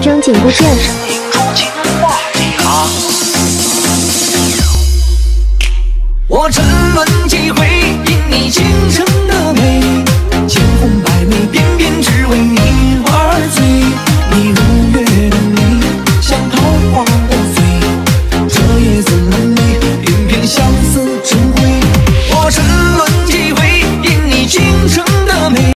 将颈部垫。